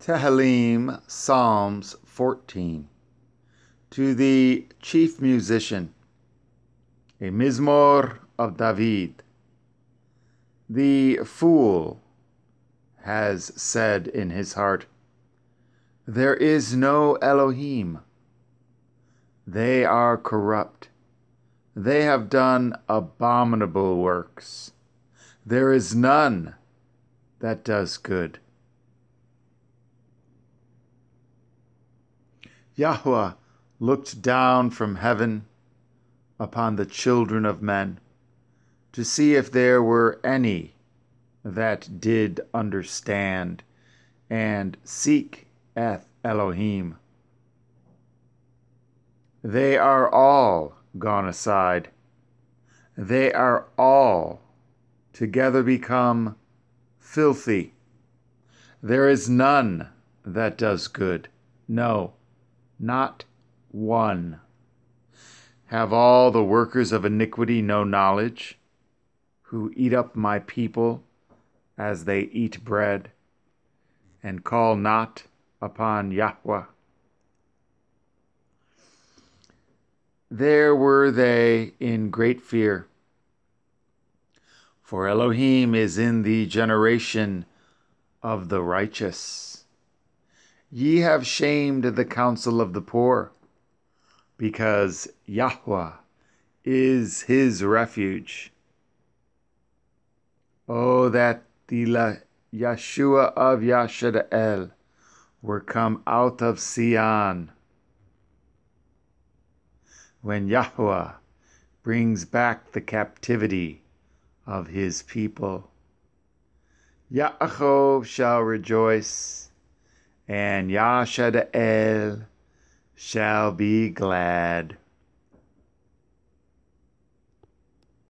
Tehillim, Psalms 14. To the chief musician, a Mizmor of David. The fool has said in his heart, There is no Elohim. They are corrupt. They have done abominable works. There is none that does good. Yahweh looked down from heaven upon the children of men to see if there were any that did understand and seek eth Elohim. They are all gone aside. They are all together become filthy. There is none that does good. No, not one. Have all the workers of iniquity no knowledge, who eat up my people as they eat bread, and call not upon Yahweh? There were they in great fear. For Elohim is in the generation of the righteous. Ye have shamed the counsel of the poor, because Yahweh is his refuge. Oh, that the La Yeshua of Yashadael were come out of Sion. When Yahweh brings back the captivity of his people. Yaakov shall rejoice, and Yashadael shall be glad.